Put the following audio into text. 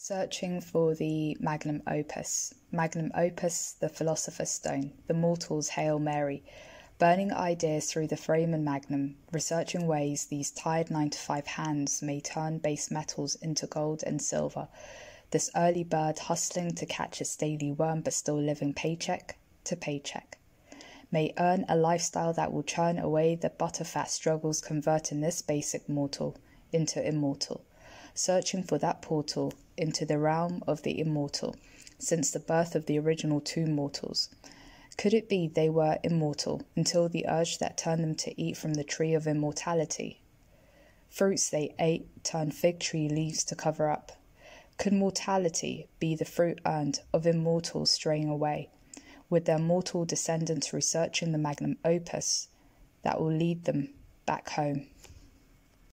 Searching for the magnum opus. Magnum opus, the philosopher's stone, the mortal's Hail Mary. Burning ideas through the frame and magnum, researching ways these tired 9 to 5 hands may turn base metals into gold and silver. This early bird hustling to catch a daily worm but still living paycheck to paycheck. May earn a lifestyle that will churn away the butterfat struggles converting this basic mortal into immortal searching for that portal into the realm of the immortal since the birth of the original two mortals. Could it be they were immortal until the urge that turned them to eat from the tree of immortality? Fruits they ate turned fig tree leaves to cover up. Could mortality be the fruit earned of immortals straying away, with their mortal descendants researching the magnum opus that will lead them back home?